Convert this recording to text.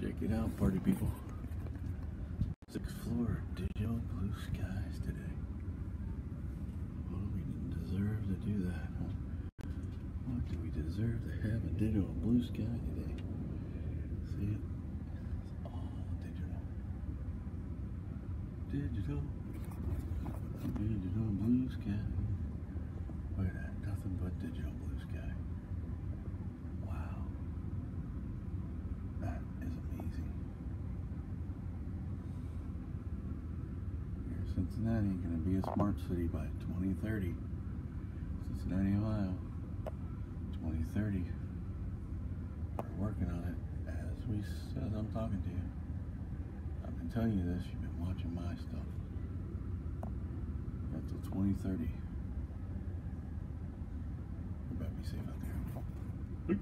Check it out, party people. Sixth floor, digital blue skies today. Well, we didn't deserve to do that, huh? What do we deserve to have a digital blue sky today? See it? It's all digital. Digital. Digital blue sky. Look at that. Nothing but digital blue sky. Wow. That is amazing. Here, Cincinnati going to be a smart city by 2030. Cincinnati, Ohio. 2030. We're working on it as we as I'm talking to you. I've been telling you this. You've been watching my stuff. Until 2030. You better be safe out there.